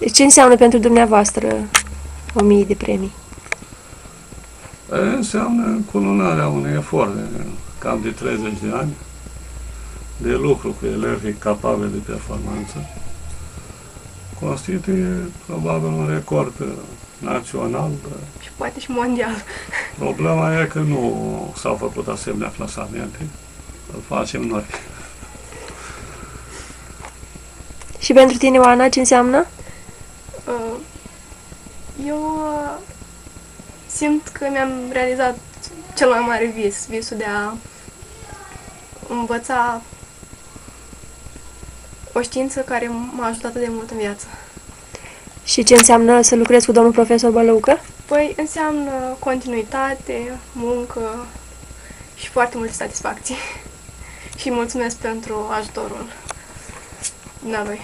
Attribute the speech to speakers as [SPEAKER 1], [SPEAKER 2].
[SPEAKER 1] Deci ce înseamnă pentru dumneavoastră o mie de premii?
[SPEAKER 2] E, înseamnă cununarea unui efort de cam de 30 de ani de lucru cu elevii capabili de performanță. Constituie probabil un record uh, național.
[SPEAKER 3] Și poate și mondial.
[SPEAKER 2] Problema e că nu s-au făcut asemenea clasamente. Îl facem noi.
[SPEAKER 1] Și pentru tine, Oana, ce înseamnă?
[SPEAKER 3] Uh, Eu uh, simt că mi-am realizat cel mai mare vis, visul de a învăța o știință care m-a ajutat atât de mult în viață.
[SPEAKER 1] Și ce înseamnă să lucrezi cu domnul profesor Bălăucă?
[SPEAKER 3] Păi înseamnă continuitate, muncă și foarte multe satisfacții. și mulțumesc pentru ajutorul dumnealui.